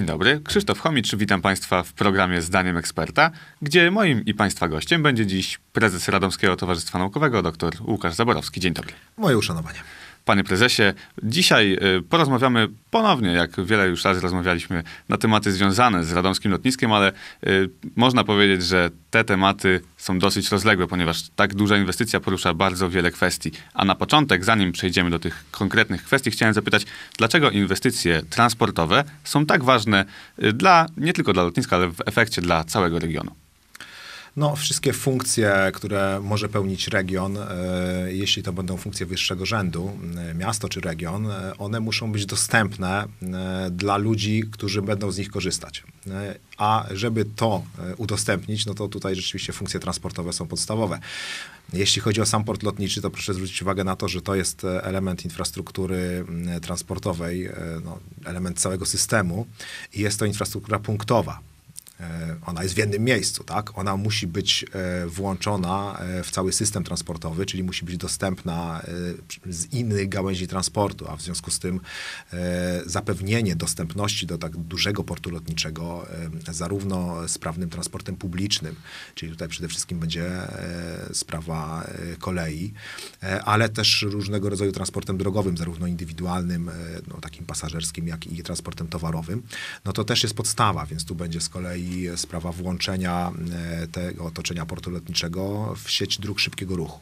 Dzień dobry, Krzysztof Chomicz, witam Państwa w programie Zdaniem Eksperta, gdzie moim i Państwa gościem będzie dziś prezes Radomskiego Towarzystwa Naukowego, dr Łukasz Zaborowski. Dzień dobry. Moje uszanowanie. Panie prezesie, dzisiaj y, porozmawiamy ponownie, jak wiele już razy rozmawialiśmy, na tematy związane z radomskim lotniskiem, ale y, można powiedzieć, że te tematy są dosyć rozległe, ponieważ tak duża inwestycja porusza bardzo wiele kwestii. A na początek, zanim przejdziemy do tych konkretnych kwestii, chciałem zapytać, dlaczego inwestycje transportowe są tak ważne y, dla, nie tylko dla lotniska, ale w efekcie dla całego regionu? No, wszystkie funkcje, które może pełnić region, e, jeśli to będą funkcje wyższego rzędu, e, miasto czy region, e, one muszą być dostępne dla ludzi, którzy będą z nich korzystać. A żeby to udostępnić, no to tutaj rzeczywiście funkcje transportowe są podstawowe. Jeśli chodzi o sam port lotniczy, to proszę zwrócić uwagę na to, że to jest element infrastruktury transportowej, no, element całego systemu i jest to infrastruktura punktowa. E, ona jest w jednym miejscu, tak? Ona musi być e, włączona e, w cały system transportowy, czyli musi być dostępna z innych gałęzi transportu, a w związku z tym zapewnienie dostępności do tak dużego portu lotniczego, zarówno sprawnym transportem publicznym, czyli tutaj przede wszystkim będzie sprawa kolei, ale też różnego rodzaju transportem drogowym, zarówno indywidualnym, no, takim pasażerskim, jak i transportem towarowym, no to też jest podstawa, więc tu będzie z kolei sprawa włączenia e, tego otoczenia portu lotniczego w sieć dróg szybkiego ruchu.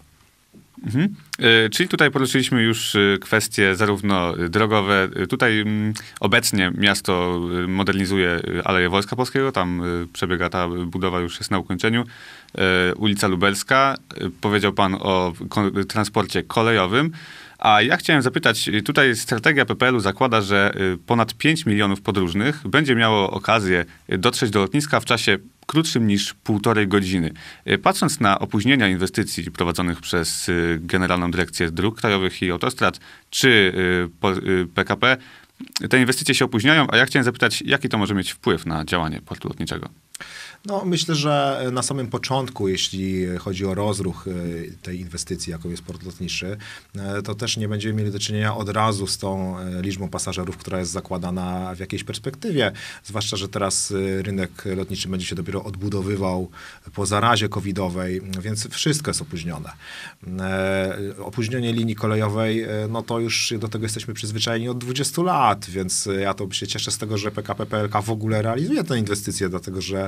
Mhm. E, czyli tutaj poruszyliśmy już e, kwestie zarówno drogowe. Tutaj mm, obecnie miasto modernizuje Aleję Wojska Polskiego, tam przebiega ta budowa, już jest na ukończeniu. Ulica Lubelska. Powiedział pan o transporcie kolejowym. A ja chciałem zapytać, y, tutaj strategia PPL-u zakłada, że y, ponad 5 milionów podróżnych będzie miało okazję y, dotrzeć do lotniska w czasie krótszym niż półtorej godziny. Patrząc na opóźnienia inwestycji prowadzonych przez Generalną Dyrekcję Dróg Krajowych i Autostrad czy PKP, te inwestycje się opóźniają, a ja chciałem zapytać, jaki to może mieć wpływ na działanie portu lotniczego? No, myślę, że na samym początku, jeśli chodzi o rozruch e, tej inwestycji, jaką jest port lotniczy, e, to też nie będziemy mieli do czynienia od razu z tą e, liczbą pasażerów, która jest zakładana w jakiejś perspektywie. Zwłaszcza, że teraz rynek lotniczy będzie się dopiero odbudowywał po zarazie covidowej, więc wszystko jest opóźnione. Opóźnienie linii kolejowej, no to już do tego jesteśmy przyzwyczajeni od 20 lat, więc ja to się cieszę z tego, że PKP PLK w ogóle realizuje tę inwestycję, dlatego że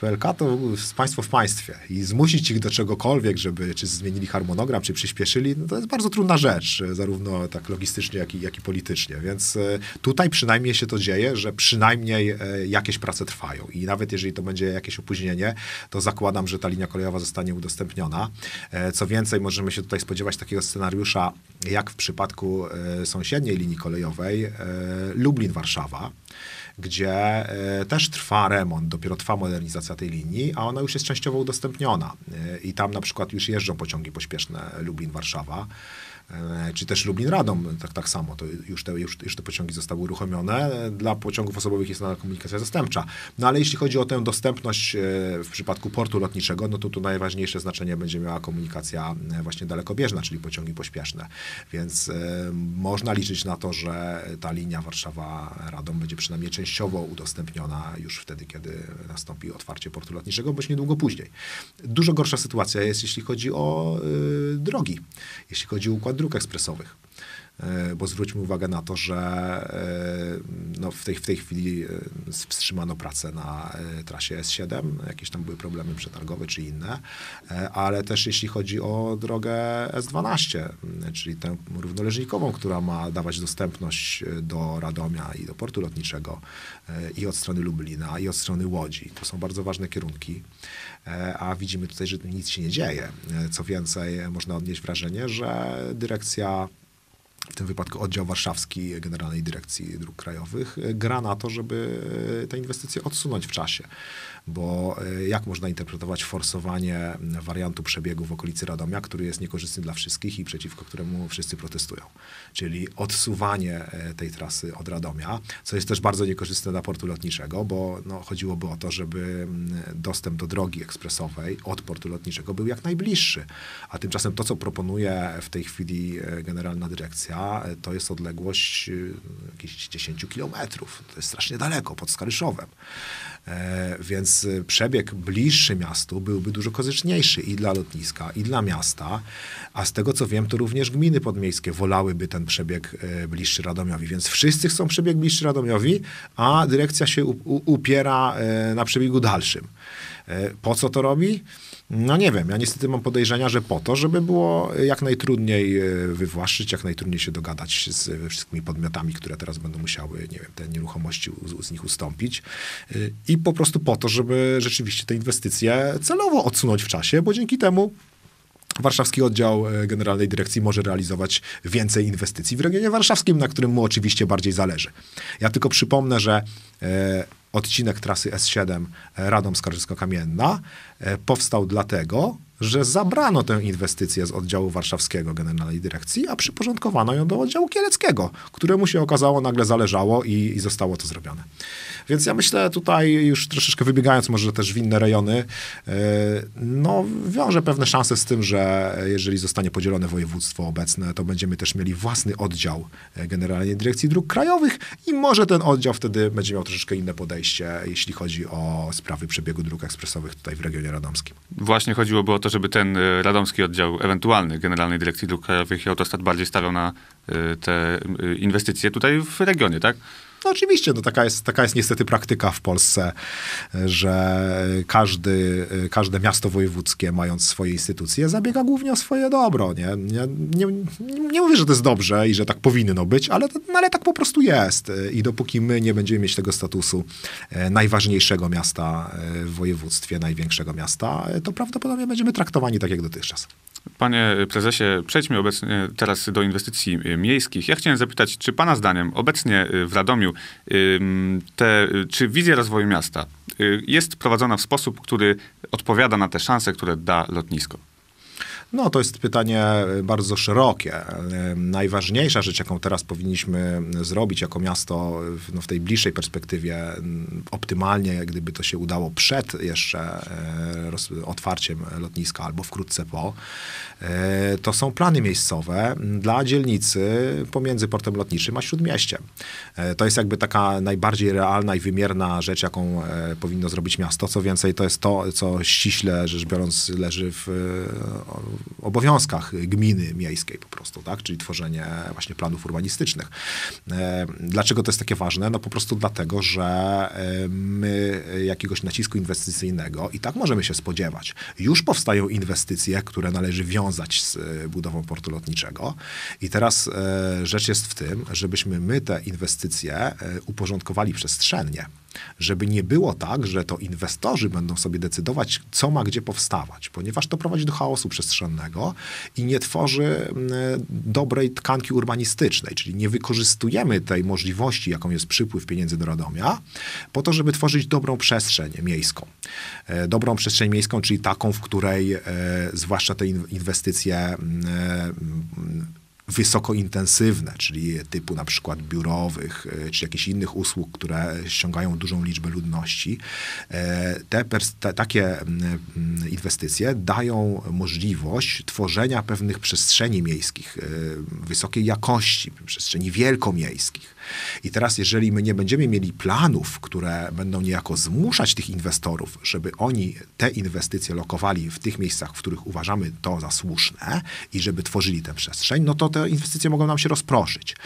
PLK to państwo w państwie i zmusić ich do czegokolwiek, żeby czy zmienili harmonogram, czy przyspieszyli, no to jest bardzo trudna rzecz, zarówno tak logistycznie, jak i, jak i politycznie. Więc e, tutaj przynajmniej się to dzieje, że przynajmniej e, jakieś prace trwają i nawet jeżeli to będzie jakieś opóźnienie, to zakładam, że ta linia kolejowa zostanie udostępniona. E, co więcej, możemy się tutaj spodziewać takiego scenariusza, jak w przypadku sąsiedniej linii kolejowej Lublin-Warszawa, gdzie e, też trwa remont, dopiero trwa modernizacja tej linii, a ona już jest częściowo udostępniona. E, I tam na przykład już jeżdżą pociągi pośpieszne Lublin-Warszawa. E, czy też Lublin-Radom, tak, tak samo, to już te, już, już te pociągi zostały uruchomione. Dla pociągów osobowych jest nadal komunikacja zastępcza. No ale jeśli chodzi o tę dostępność e, w przypadku portu lotniczego, no to tu najważniejsze znaczenie będzie miała komunikacja e, właśnie dalekobieżna, czyli pociągi pośpieszne. Więc można liczyć na to, że ta linia Warszawa-Radom będzie przynajmniej częściowo udostępniona już wtedy, kiedy nastąpi otwarcie portu lotniczego, bądź niedługo później. Dużo gorsza sytuacja jest, jeśli chodzi o drogi, jeśli chodzi o układ dróg ekspresowych. E, bo zwróćmy uwagę na to, że e, no w, tej, w tej chwili e, wstrzymano pracę na trasie S7, jakieś tam były problemy przetargowe czy inne, ale też jeśli chodzi o drogę S12, czyli tę równoleżnikową, która ma dawać dostępność do Radomia i do portu lotniczego i od strony Lublina i od strony Łodzi. To są bardzo ważne kierunki, a widzimy tutaj, że nic się nie dzieje. Co więcej, można odnieść wrażenie, że dyrekcja w tym wypadku oddział warszawski Generalnej Dyrekcji Dróg Krajowych, gra na to, żeby te inwestycje odsunąć w czasie bo e, jak można interpretować forsowanie wariantu przebiegu w okolicy Radomia, który jest niekorzystny dla wszystkich i przeciwko któremu wszyscy protestują. Czyli odsuwanie e, tej trasy od Radomia, co jest też bardzo niekorzystne dla portu lotniczego, bo no, chodziłoby o to, żeby dostęp do drogi ekspresowej od portu lotniczego był jak najbliższy. A tymczasem to, co proponuje w tej chwili e, Generalna Dyrekcja, to jest odległość jakieś 10 kilometrów. To jest strasznie daleko, pod Skaryszowem. Więc przebieg bliższy miastu byłby dużo korzystniejszy i dla lotniska, i dla miasta. A z tego co wiem, to również gminy podmiejskie wolałyby ten przebieg bliższy Radomiowi. Więc wszyscy chcą przebieg bliższy Radomiowi, a dyrekcja się upiera na przebiegu dalszym. E, po co to robi? No nie wiem, ja niestety mam podejrzenia, że po to, żeby było jak najtrudniej e, wywłaszczyć, jak najtrudniej się dogadać z wszystkimi podmiotami, które teraz będą musiały, nie wiem, te nieruchomości z nich ustąpić. E, I po prostu po to, żeby rzeczywiście te inwestycje celowo odsunąć w czasie, bo dzięki temu Warszawski Oddział Generalnej Dyrekcji może realizować więcej inwestycji w regionie warszawskim, na którym mu oczywiście bardziej zależy. Ja tylko przypomnę, że odcinek trasy S7 Radom Skarżysko-Kamienna e, powstał dlatego, że zabrano tę inwestycję z oddziału warszawskiego Generalnej Dyrekcji, a przyporządkowano ją do oddziału kieleckiego, któremu się okazało nagle zależało i, i zostało to zrobione. Więc ja myślę tutaj już troszeczkę wybiegając może też w inne rejony, e, no wiąże pewne szanse z tym, że jeżeli zostanie podzielone województwo obecne, to będziemy też mieli własny oddział e, Generalnej Dyrekcji Dróg Krajowych i może ten oddział wtedy będzie miał troszeczkę inne podejście, jeśli chodzi o sprawy przebiegu dróg ekspresowych tutaj w regionie radomskim. Właśnie chodziłoby o to, żeby ten e, radomski oddział ewentualny Generalnej Dyrekcji Dróg Krajowych i Autostrad bardziej stawiał na te inwestycje tutaj w regionie, tak? No oczywiście, no taka, jest, taka jest niestety praktyka w Polsce, że każdy, każde miasto wojewódzkie, mając swoje instytucje, zabiega głównie o swoje dobro. Nie, nie, nie, nie mówię, że to jest dobrze i że tak powinno być, ale, no, ale tak po prostu jest. I dopóki my nie będziemy mieć tego statusu e, najważniejszego miasta e, w województwie, największego miasta, e, to prawdopodobnie będziemy traktowani tak jak dotychczas. Panie prezesie, przejdźmy obecnie teraz do inwestycji miejskich. Ja chciałem zapytać, czy pana zdaniem obecnie w Radomiu te, czy wizja rozwoju miasta y, jest prowadzona w sposób, który odpowiada na te szanse, które da lotnisko? No, to jest pytanie bardzo szerokie. Najważniejsza rzecz, jaką teraz powinniśmy zrobić jako miasto w, no, w tej bliższej perspektywie, optymalnie, gdyby to się udało przed jeszcze roz, otwarciem lotniska albo wkrótce po, to są plany miejscowe dla dzielnicy pomiędzy portem lotniczym a śródmieściem. To jest jakby taka najbardziej realna i wymierna rzecz, jaką powinno zrobić miasto. Co więcej, to jest to, co ściśle rzecz biorąc leży w obowiązkach gminy miejskiej po prostu, tak? czyli tworzenie właśnie planów urbanistycznych. E, dlaczego to jest takie ważne? No po prostu dlatego, że e, my jakiegoś nacisku inwestycyjnego i tak możemy się spodziewać. Już powstają inwestycje, które należy wiązać z e, budową portu lotniczego i teraz rzecz jest w tym, żebyśmy my te inwestycje uporządkowali przestrzennie żeby nie było tak, że to inwestorzy będą sobie decydować, co ma gdzie powstawać, ponieważ to prowadzi do chaosu przestrzennego i nie tworzy mm, dobrej tkanki urbanistycznej, czyli nie wykorzystujemy tej możliwości, jaką jest przypływ pieniędzy do Radomia, po to, żeby tworzyć dobrą przestrzeń miejską. E, dobrą przestrzeń miejską, czyli taką, w której e, zwłaszcza te inwestycje mm, e, wysokointensywne, czyli typu na przykład biurowych, e, czy jakichś innych usług, które ściągają dużą liczbę ludności, e, te, te, takie inwestycje dają możliwość tworzenia pewnych przestrzeni miejskich e, wysokiej jakości, przestrzeni wielkomiejskich. I teraz, jeżeli my nie będziemy mieli planów, które będą niejako zmuszać tych inwestorów, żeby oni te inwestycje lokowali w tych miejscach, w których uważamy to za słuszne i żeby tworzyli tę przestrzeń, no to te inwestycje mogą nam się rozproszyć.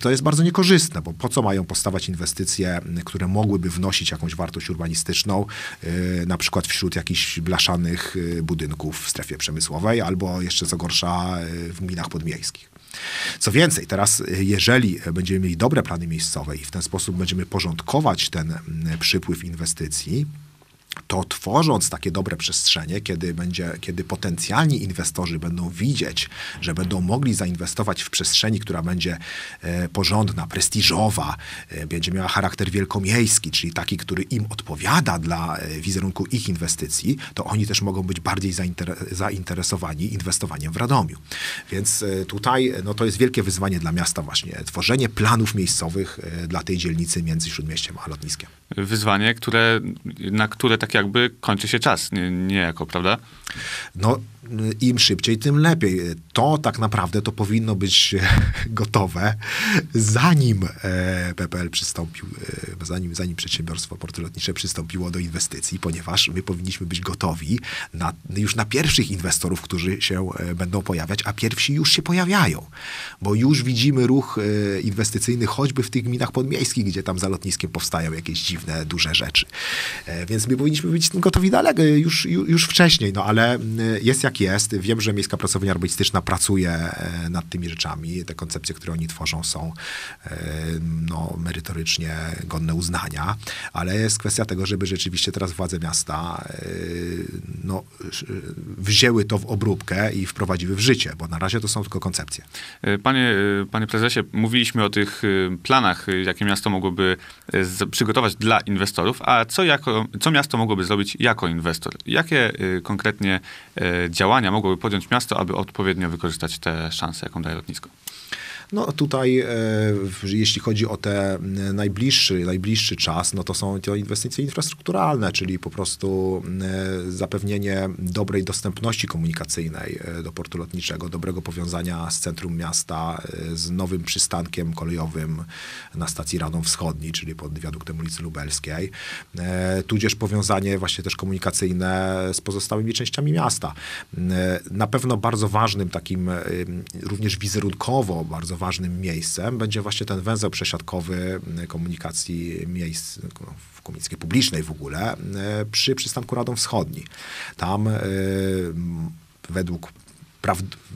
To jest bardzo niekorzystne, bo po co mają powstawać inwestycje, które mogłyby wnosić jakąś wartość urbanistyczną, yy, na przykład wśród jakichś blaszanych yy, budynków w strefie przemysłowej, albo jeszcze co gorsza yy, w gminach podmiejskich. Co więcej, teraz jeżeli będziemy mieli dobre plany miejscowe i w ten sposób będziemy porządkować ten mm, przypływ inwestycji, to tworząc takie dobre przestrzenie, kiedy, będzie, kiedy potencjalni inwestorzy będą widzieć, że będą mogli zainwestować w przestrzeni, która będzie e, porządna, prestiżowa, e, będzie miała charakter wielkomiejski, czyli taki, który im odpowiada dla e, wizerunku ich inwestycji, to oni też mogą być bardziej zainteresowani inwestowaniem w Radomiu. Więc e, tutaj no, to jest wielkie wyzwanie dla miasta właśnie, tworzenie planów miejscowych e, dla tej dzielnicy między Śródmieściem a lotniskiem. Wyzwanie, które, na które tak jakby kończy się czas, nie, niejako, prawda? No, im szybciej, tym lepiej. To tak naprawdę to powinno być gotowe, zanim e, PPL przystąpił, e, zanim, zanim przedsiębiorstwo porty lotnicze przystąpiło do inwestycji, ponieważ my powinniśmy być gotowi na, już na pierwszych inwestorów, którzy się e, będą pojawiać, a pierwsi już się pojawiają, bo już widzimy ruch inwestycyjny choćby w tych gminach podmiejskich, gdzie tam za lotniskiem powstają jakieś dziwne, duże rzeczy. Więc my powinniśmy być gotowi daleko, już, już wcześniej, no ale jest jak jest. Wiem, że Miejska Pracownia Arborystyczna pracuje e, nad tymi rzeczami. Te koncepcje, które oni tworzą są e, no, merytorycznie godne uznania, ale jest kwestia tego, żeby rzeczywiście teraz władze miasta e, no, wzięły to w obróbkę i wprowadziły w życie, bo na razie to są tylko koncepcje. Panie, panie prezesie, mówiliśmy o tych planach, jakie miasto mogłoby przygotować dla inwestorów, a co, jako, co miasto mogłoby zrobić jako inwestor? Jakie konkretnie działania mogłoby podjąć miasto, aby odpowiednio wykorzystać te szanse, jaką daje lotnisko? No tutaj, e, jeśli chodzi o te najbliższy, najbliższy czas, no to są to inwestycje infrastrukturalne, czyli po prostu e, zapewnienie dobrej dostępności komunikacyjnej e, do portu lotniczego, dobrego powiązania z centrum miasta, z nowym przystankiem kolejowym na stacji Radom Wschodniej, czyli pod wiaduktem ulicy Lubelskiej, tudzież powiązanie właśnie też komunikacyjne z pozostałymi częściami miasta. Na pewno bardzo ważnym takim, również wizerunkowo, bardzo ważnym miejscem będzie właśnie ten węzeł przesiadkowy komunikacji miejsc w komunikacji publicznej w ogóle e, przy przystanku Radom Wschodni. Tam e, według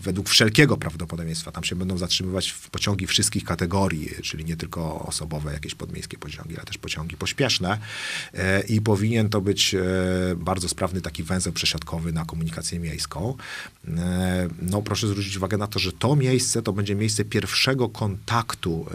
według wszelkiego prawdopodobieństwa tam się będą zatrzymywać pociągi wszystkich kategorii, czyli nie tylko osobowe, jakieś podmiejskie pociągi, ale też pociągi pośpieszne. E, I powinien to być e, bardzo sprawny taki węzeł przesiadkowy na komunikację miejską. E, no proszę zwrócić uwagę na to, że to miejsce to będzie miejsce pierwszego kontaktu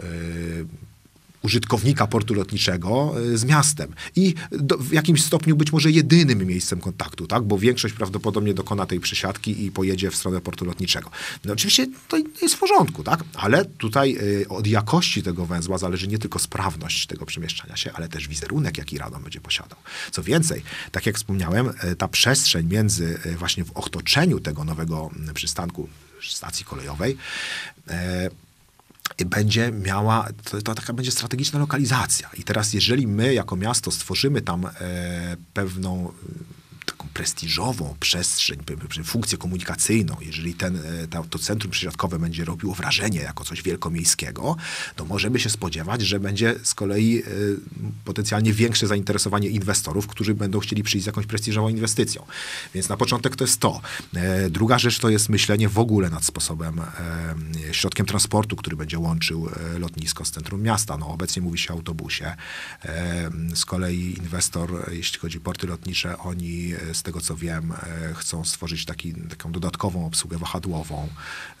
użytkownika portu lotniczego e, z miastem i do, w jakimś stopniu być może jedynym miejscem kontaktu, tak? bo większość prawdopodobnie dokona tej przesiadki i pojedzie w stronę portu lotniczego. No oczywiście to jest w porządku, tak? ale tutaj y, od jakości tego węzła zależy nie tylko sprawność tego przemieszczania się, ale też wizerunek, jaki Radom będzie posiadał. Co więcej, tak jak wspomniałem, y, ta przestrzeń między y, właśnie w otoczeniu tego nowego przystanku stacji kolejowej będzie miała, to, to, taka będzie strategiczna lokalizacja. I teraz, jeżeli my jako miasto stworzymy tam e, pewną prestiżową przestrzeń, funkcję komunikacyjną, jeżeli ten, e, to, centrum przesiadkowe będzie robiło wrażenie jako coś wielkomiejskiego, to możemy się spodziewać, że będzie z kolei e, potencjalnie większe zainteresowanie inwestorów, którzy będą chcieli przyjść z jakąś prestiżową inwestycją. Więc na początek to jest to. E, druga rzecz to jest myślenie w ogóle nad sposobem, środkiem transportu, który będzie łączył lotnisko z centrum miasta. No, obecnie mówi się o autobusie. Z kolei inwestor, jeśli chodzi o porty lotnicze, oni z tego co wiem, e, chcą stworzyć taki, taką dodatkową obsługę wahadłową,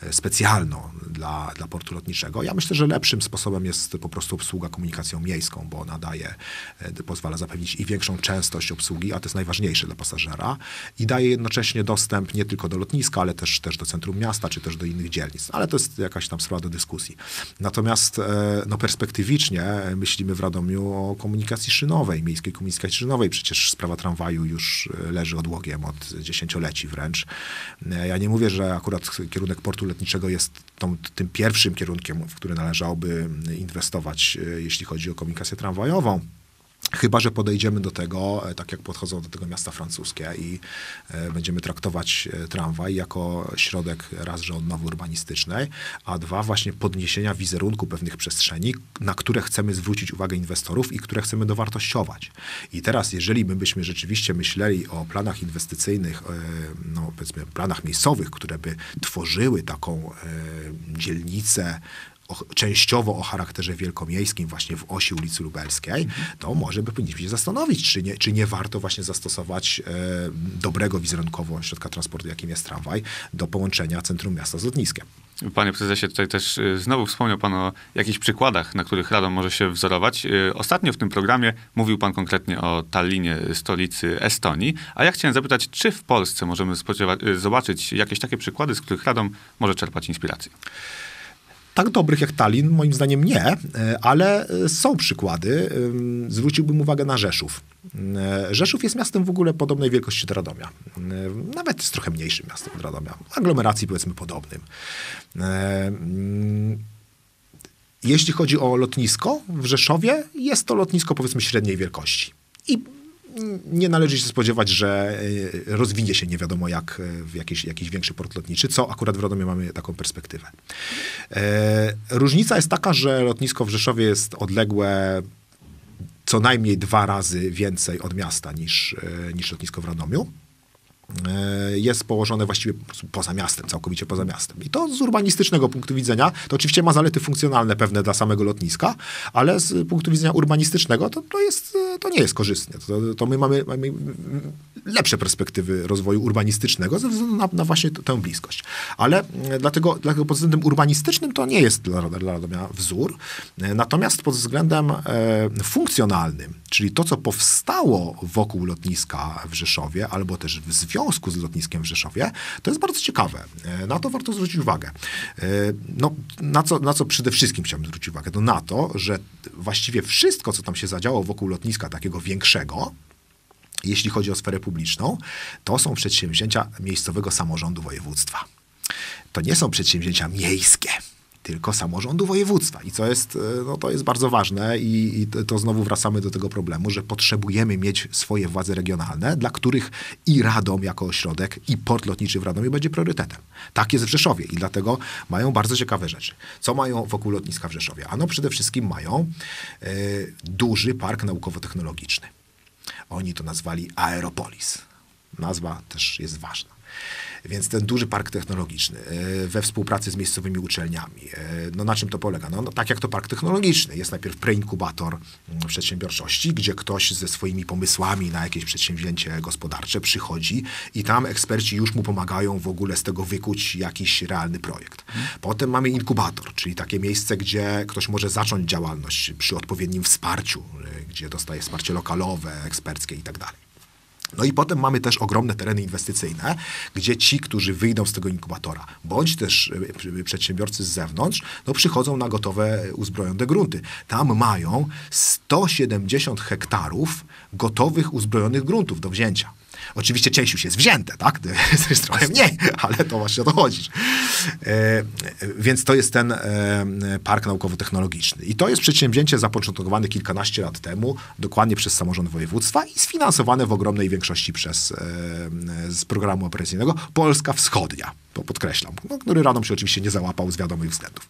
e, specjalną dla, dla portu lotniczego. Ja myślę, że lepszym sposobem jest po prostu obsługa komunikacją miejską, bo ona daje, e, pozwala zapewnić i większą częstość obsługi, a to jest najważniejsze dla pasażera, i daje jednocześnie dostęp nie tylko do lotniska, ale też, też do centrum miasta, czy też do innych dzielnic. Ale to jest jakaś tam sprawa do dyskusji. Natomiast no, perspektywicznie myślimy w Radomiu o komunikacji szynowej, miejskiej komunikacji szynowej. Przecież sprawa tramwaju już leży odłogiem od dziesięcioleci wręcz. Ja nie mówię, że akurat kierunek portu lotniczego jest tą, tym pierwszym kierunkiem, w który należałoby inwestować, e, jeśli chodzi o komunikację tramwajową. Chyba, że podejdziemy do tego, e, tak jak podchodzą do tego miasta francuskie i e, będziemy traktować e, tramwaj jako środek raz, że odnowy urbanistycznej, a dwa, właśnie podniesienia wizerunku pewnych przestrzeni, na które chcemy zwrócić uwagę inwestorów i które chcemy dowartościować. I teraz, jeżeli my byśmy rzeczywiście myśleli o planach inwestycyjnych, no powiedzmy planach miejscowych, które by tworzyły taką dzielnicę o, częściowo o charakterze wielkomiejskim właśnie w osi ulicy Lubelskiej, to może by powinniśmy się zastanowić, czy nie, czy nie warto właśnie zastosować e, dobrego wizerunkowo środka transportu, jakim jest tramwaj, do połączenia centrum miasta z lotniskiem. Panie prezesie, tutaj też e, znowu wspomniał pan o jakichś przykładach, na których Radom może się wzorować. E, ostatnio w tym programie mówił pan konkretnie o Tallinie, stolicy Estonii, a ja chciałem zapytać, czy w Polsce możemy zobaczyć jakieś takie przykłady, z których Radom może czerpać inspirację? Tak dobrych jak Tallinn, moim zdaniem nie, e, ale e, są przykłady. Zwróciłbym uwagę na Rzeszów. Rzeszów jest miastem w ogóle podobnej wielkości do Radomia. Nawet jest trochę mniejszym miastem od Radomia. Aglomeracji powiedzmy podobnym. Jeśli chodzi o lotnisko w Rzeszowie, jest to lotnisko powiedzmy średniej wielkości. I nie należy się spodziewać, że e, rozwinie się nie wiadomo jak e, w jakiś, jakiś większy port lotniczy, co akurat w Radomie mamy taką perspektywę. E, różnica jest taka, że lotnisko w Rzeszowie jest odległe co najmniej dwa razy więcej od miasta niż, niż lotnisko w Radomiu. E, jest położone właściwie poza miastem, całkowicie poza miastem. I to z urbanistycznego punktu widzenia, to oczywiście ma zalety funkcjonalne pewne dla samego lotniska, ale z punktu widzenia urbanistycznego to, to, jest, to nie jest korzystne. To, to my mamy, mamy lepsze perspektywy rozwoju urbanistycznego ze względu na, na właśnie tę bliskość. Ale e, dlatego, dlatego pod względem urbanistycznym to nie jest dla, dla Radomia wzór. E, natomiast pod względem e, funkcjonalnym, czyli to, co powstało wokół lotniska w Rzeszowie, albo też w związku z lotniskiem w Rzeszowie, to jest bardzo ciekawe. E, na to warto zwrócić uwagę. E, no, na, co, na co przede wszystkim chciałbym zwrócić uwagę? To na to, że właściwie wszystko, co tam się zadziało wokół lotniska takiego większego, jeśli chodzi o sferę publiczną, to są przedsięwzięcia miejscowego samorządu województwa. To nie są przedsięwzięcia miejskie tylko samorządu województwa. I co jest, e, no to jest bardzo ważne i, i to znowu wracamy do tego problemu, że potrzebujemy mieć swoje władze regionalne, dla których i Radom jako ośrodek, i port lotniczy w Radomie będzie priorytetem. Tak jest w Rzeszowie i dlatego mają bardzo ciekawe rzeczy. Co mają wokół lotniska w Rzeszowie? Ano przede wszystkim mają e, duży park naukowo-technologiczny. Oni to nazwali Aeropolis. Nazwa też jest ważna. Więc ten duży park technologiczny e, we współpracy z miejscowymi uczelniami. E, no na czym to polega? No, no tak jak to park technologiczny. Jest najpierw preinkubator mm, przedsiębiorczości, gdzie ktoś ze swoimi pomysłami na jakieś przedsięwzięcie gospodarcze przychodzi i tam eksperci już mu pomagają w ogóle z tego wykuć jakiś realny projekt. Potem mamy inkubator, czyli takie miejsce, gdzie ktoś może zacząć działalność przy odpowiednim wsparciu, e, gdzie dostaje wsparcie lokalowe, eksperckie i tak. No i potem mamy też ogromne tereny inwestycyjne, gdzie ci, którzy wyjdą z tego inkubatora, bądź też e, przedsiębiorcy z zewnątrz, no przychodzą na gotowe uzbrojone grunty. Tam mają 170 hektarów gotowych uzbrojonych gruntów do wzięcia. Oczywiście część już jest wzięte, tak? To jest trochę mniej, ale to właśnie o to chodzi. E, więc to jest ten e, park naukowo-technologiczny. I to jest przedsięwzięcie zapoczątkowane kilkanaście lat temu, dokładnie przez samorząd województwa i sfinansowane w ogromnej większości przez, e, z programu operacyjnego Polska Wschodnia. To podkreślam, no, który Radom się oczywiście nie załapał z wiadomych względów.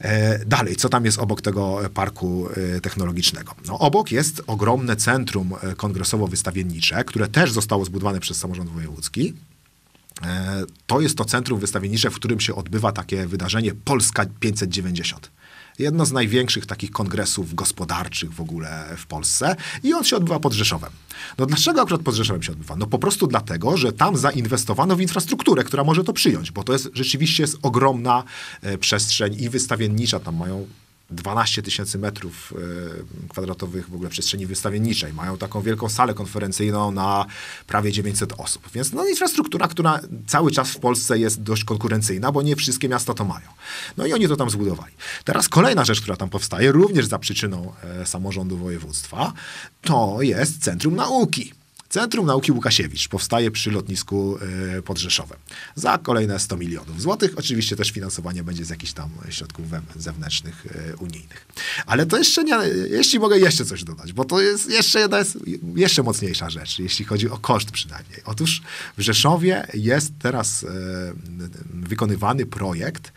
E, dalej, co tam jest obok tego parku e, technologicznego? No, obok jest ogromne centrum kongresowo-wystawiennicze, które też zostało zbudowane przez samorząd wojewódzki. To jest to centrum wystawiennicze, w którym się odbywa takie wydarzenie Polska 590 jedno z największych takich kongresów gospodarczych w ogóle w Polsce i on się odbywa pod Rzeszowem. No dlaczego akurat pod Rzeszowem się odbywa? No po prostu dlatego, że tam zainwestowano w infrastrukturę, która może to przyjąć, bo to jest rzeczywiście jest ogromna e, przestrzeń i wystawiennicza, tam mają 12 tysięcy metrów e, kwadratowych w ogóle przestrzeni wystawienniczej. Mają taką wielką salę konferencyjną na prawie 900 osób. Więc no, infrastruktura, która cały czas w Polsce jest dość konkurencyjna, bo nie wszystkie miasta to mają. No i oni to tam zbudowali. Teraz kolejna rzecz, która tam powstaje, również za przyczyną e, samorządu województwa, to jest Centrum Nauki. Centrum Nauki Łukasiewicz powstaje przy lotnisku e, pod Rzeszowem za kolejne 100 milionów złotych. Oczywiście też finansowanie będzie z jakichś tam środków zewnętrznych, e, unijnych. Ale to jeszcze nie, jeśli mogę jeszcze coś dodać, bo to jest jeszcze jedna jest jeszcze mocniejsza rzecz, jeśli chodzi o koszt przynajmniej. Otóż w Rzeszowie jest teraz e, wykonywany projekt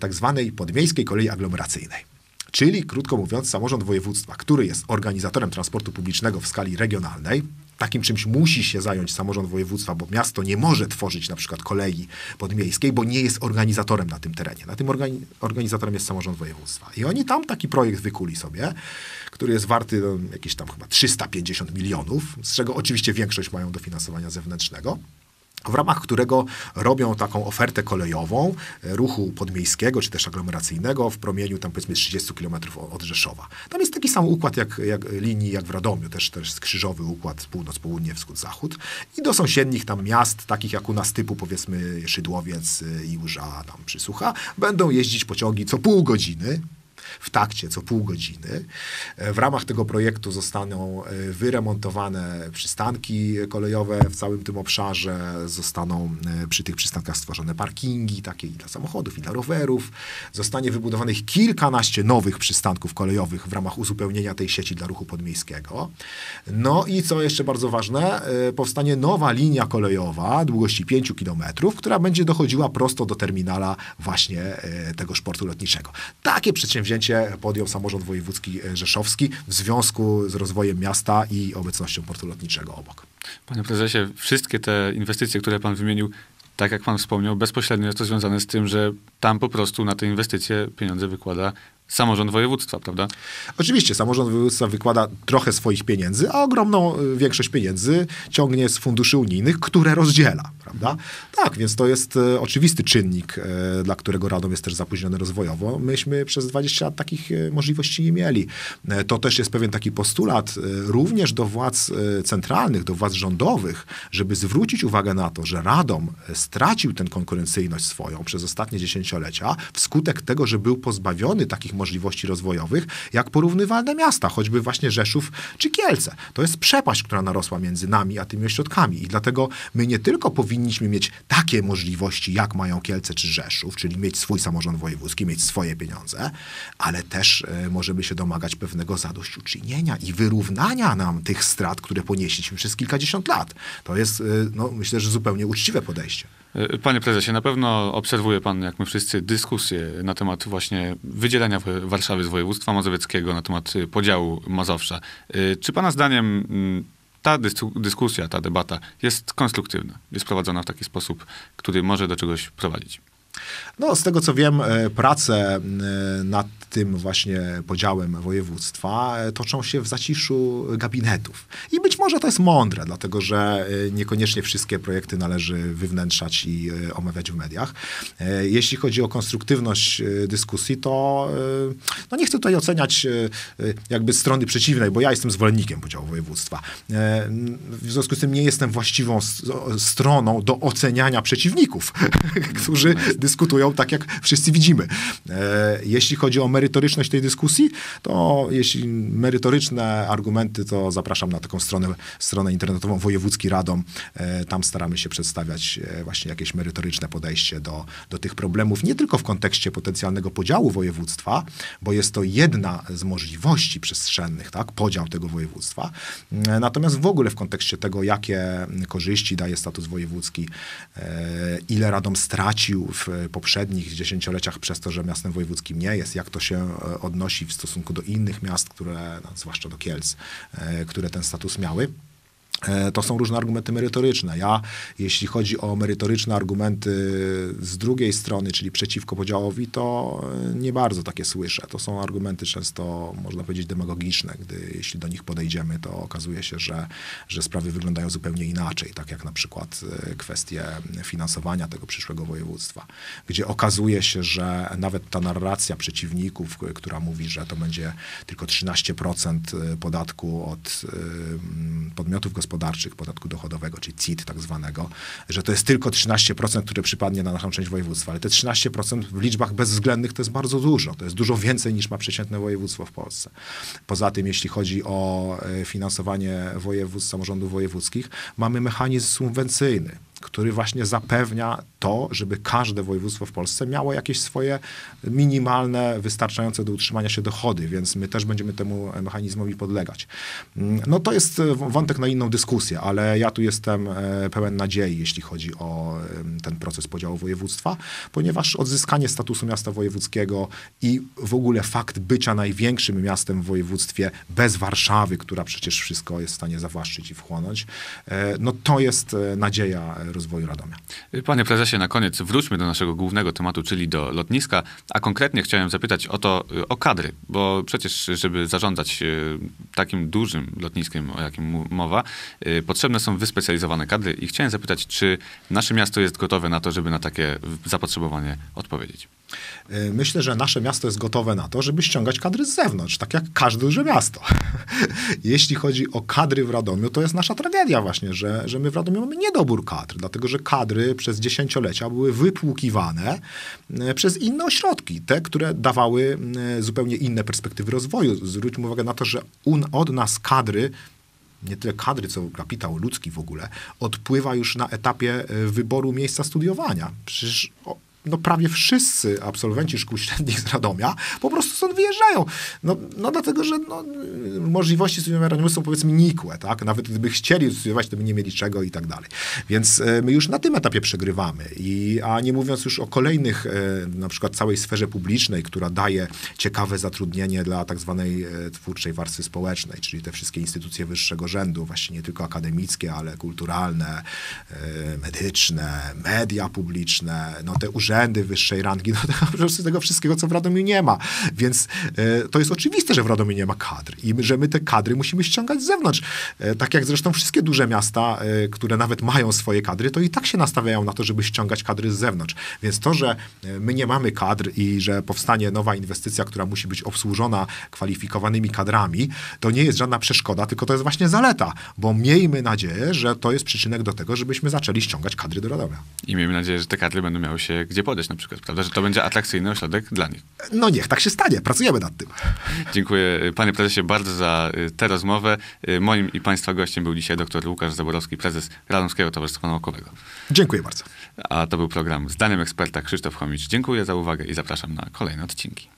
tak zwanej podmiejskiej kolei aglomeracyjnej. Czyli, krótko mówiąc, samorząd województwa, który jest organizatorem transportu publicznego w skali regionalnej, takim czymś musi się zająć samorząd województwa, bo miasto nie może tworzyć na przykład kolei podmiejskiej, bo nie jest organizatorem na tym terenie. Na tym organi organizatorem jest samorząd województwa. I oni tam taki projekt wykuli sobie, który jest warty no, jakieś tam chyba 350 milionów, z czego oczywiście większość mają dofinansowania zewnętrznego. W ramach którego robią taką ofertę kolejową e, ruchu podmiejskiego czy też aglomeracyjnego w promieniu tam powiedzmy 30 km od Rzeszowa. Tam jest taki sam układ jak, jak linii jak w Radomiu, też, też skrzyżowy układ północ-południe, wschód-zachód i do sąsiednich tam miast, takich jak u nas typu powiedzmy Szydłowiec i e, Łża, tam Przysłucha, będą jeździć pociągi co pół godziny, w takcie co pół godziny. E, w ramach tego projektu zostaną e, wyremontowane przystanki kolejowe w całym tym obszarze, zostaną e, przy tych przystankach stworzone parkingi, takie i dla samochodów, i dla rowerów. Zostanie wybudowanych kilkanaście nowych przystanków kolejowych w ramach uzupełnienia tej sieci dla ruchu podmiejskiego. No i co jeszcze bardzo ważne, powstanie nowa linia kolejowa długości 5 km, która będzie dochodziła prosto do terminala właśnie tego sportu lotniczego. Takie przedsięwzięcie przedsięwzięcie podjął samorząd wojewódzki e, rzeszowski w związku z rozwojem miasta i obecnością portu lotniczego obok. Panie prezesie, wszystkie te inwestycje, które pan wymienił, tak jak pan wspomniał, bezpośrednio jest to związane z tym, że tam po prostu na te inwestycje pieniądze wykłada samorząd województwa, prawda? Oczywiście, samorząd województwa wykłada trochę swoich pieniędzy, a ogromną y, większość pieniędzy ciągnie z funduszy unijnych, które rozdziela, prawda? Tak, więc to jest y, oczywisty czynnik, y, dla którego Radom jest też zapóźniony rozwojowo. Myśmy przez 20 lat takich możliwości nie mieli. To też jest pewien taki postulat również do władz centralnych, do władz rządowych, żeby zwrócić uwagę na to, że Radom stracił tę konkurencyjność swoją przez ostatnie dziesięciolecia wskutek tego, że był pozbawiony takich możliwości rozwojowych, jak porównywalne miasta, choćby właśnie Rzeszów czy Kielce. To jest przepaść, która narosła między nami a tymi ośrodkami i dlatego my nie tylko powinniśmy mieć takie możliwości, jak mają Kielce czy Rzeszów, czyli mieć swój samorząd wojewódzki, mieć swoje pieniądze, ale też y, możemy się domagać pewnego zadośćuczynienia i wyrównania nam tych strat, które ponieśliśmy przez kilkadziesiąt lat. To jest, y, no, myślę, że zupełnie uczciwe podejście. E, panie prezesie, na pewno obserwuje pan, jak my wszyscy, dyskusje na temat właśnie wydzielenia Warszawy z województwa mazowieckiego, na temat y, podziału Mazowsza. E, czy pana zdaniem mm, ta dyskusja, ta debata jest konstruktywna, jest prowadzona w taki sposób, który może do czegoś prowadzić? No, z tego co wiem, e, prace nad tym właśnie podziałem województwa e, toczą się w zaciszu gabinetów. I być może to jest mądre, dlatego że e, niekoniecznie wszystkie projekty należy wywnętrzać i e, omawiać w mediach. Jeśli chodzi o konstruktywność dyskusji, to no nie chcę tutaj oceniać jakby strony przeciwnej, bo ja jestem zwolennikiem podziału województwa. W związku z tym nie jestem właściwą stroną do oceniania przeciwników, którzy dyskutują tak, jak wszyscy widzimy. Jeśli chodzi o merytoryczność tej dyskusji, to jeśli merytoryczne argumenty, to zapraszam na taką stronę, stronę internetową Wojewódzki Radom. E, tam staramy się przedstawiać e, właśnie jakieś merytoryczne podejście do, do tych problemów, nie tylko w kontekście potencjalnego podziału województwa, bo jest to jedna z możliwości przestrzennych, tak, podział tego województwa, e, natomiast w ogóle w kontekście tego, jakie korzyści daje status wojewódzki, ile Radom stracił w poprzednich dziesięcioleciach przez to, że miastem wojewódzkim nie jest, jak to się e, odnosi w stosunku do innych miast, które, no, zwłaszcza do Kielc, e, które ten status miały. E, to są różne argumenty merytoryczne. Ja, jeśli chodzi o merytoryczne argumenty z drugiej strony, czyli przeciwko podziałowi, to nie bardzo takie słyszę. To są argumenty często, można powiedzieć, demagogiczne, gdy jeśli do nich podejdziemy, to okazuje się, że, że sprawy wyglądają zupełnie inaczej, tak jak na przykład e, kwestie finansowania tego przyszłego województwa, gdzie okazuje się, że nawet ta narracja przeciwników, która mówi, że to będzie tylko 13% podatku od podmiotów gospodarczych, gospodarczych, podatku dochodowego, czyli CIT tak zwanego, że to jest tylko 13%, które przypadnie na naszą część województwa, ale te 13% w liczbach bezwzględnych to jest bardzo dużo. To jest dużo więcej niż ma przeciętne województwo w Polsce. Poza tym, jeśli chodzi o e, finansowanie województw, samorządów wojewódzkich, mamy mechanizm subwencyjny który właśnie zapewnia to, żeby każde województwo w Polsce miało jakieś swoje minimalne, wystarczające do utrzymania się dochody, więc my też będziemy temu mechanizmowi podlegać. Mm, no to jest wątek na inną dyskusję, ale ja tu jestem e, pełen nadziei, jeśli chodzi o ten proces podziału województwa, ponieważ odzyskanie statusu miasta wojewódzkiego i w ogóle fakt bycia największym miastem w województwie bez Warszawy, która przecież wszystko jest w stanie zawłaszczyć i wchłonąć, e, no to jest e, nadzieja rozwoju Radomia. Panie prezesie, na koniec wróćmy do naszego głównego tematu, czyli do lotniska, a konkretnie chciałem zapytać o to, o kadry, bo przecież, żeby zarządzać takim dużym lotniskiem, o jakim mowa, potrzebne są wyspecjalizowane kadry i chciałem zapytać, czy nasze miasto jest gotowe na to, żeby na takie zapotrzebowanie odpowiedzieć? E, myślę, że nasze miasto jest gotowe na to, żeby ściągać kadry z zewnątrz, tak jak każde duże miasto. Jeśli chodzi o kadry w Radomiu, to jest nasza tragedia właśnie, że, że my w Radomiu mamy niedobór kadr, dlatego że kadry przez dziesięciolecia były wypłukiwane e, przez inne ośrodki, te, które dawały e, zupełnie inne perspektywy rozwoju. Zwróćmy uwagę na to, że un, od nas kadry nie tyle kadry, co kapitał ludzki w ogóle, odpływa już na etapie wyboru miejsca studiowania. Przecież no prawie wszyscy absolwenci szkół średnich z Radomia po prostu stąd wyjeżdżają. No, no dlatego, że no, możliwości studiowania Radomiu są powiedzmy nikłe, tak? Nawet gdyby chcieli studiować, to by nie mieli czego i tak dalej. Więc e, my już na tym etapie przegrywamy. I, a nie mówiąc już o kolejnych, e, na przykład całej sferze publicznej, która daje ciekawe zatrudnienie dla tak zwanej e, twórczej warstwy społecznej, czyli te wszystkie instytucje wyższego rzędu, właśnie nie tylko akademickie, ale kulturalne, medyczne, media publiczne, no te urzędy urzędy wyższej rangi, no po prostu tego wszystkiego, co w Radomiu nie ma. Więc e, to jest oczywiste, że w Radomiu nie ma kadr i że my te kadry musimy ściągać z zewnątrz. E, tak jak zresztą wszystkie duże miasta, e, które nawet mają swoje kadry, to i tak się nastawiają na to, żeby ściągać kadry z zewnątrz. Więc to, że my nie mamy kadr i że powstanie nowa inwestycja, która musi być obsłużona kwalifikowanymi kadrami, to nie jest żadna przeszkoda, tylko to jest właśnie zaleta, bo miejmy nadzieję, że to jest przyczynek do tego, żebyśmy zaczęli ściągać kadry do Radomia. I miejmy nadzieję, że te kadry będą miały się gdzie podejść na przykład, prawda? Że to będzie atrakcyjny ośrodek dla nich. No niech tak się stanie, pracujemy nad tym. Dziękuję panie prezesie bardzo za y, tę rozmowę. Y, moim i państwa gościem był dzisiaj dr Łukasz Zaborowski, prezes Radomskiego Towarzystwa Naukowego. Dziękuję bardzo. A to był program Zdaniem Eksperta Krzysztof Chomicz. Dziękuję za uwagę i zapraszam na kolejne odcinki.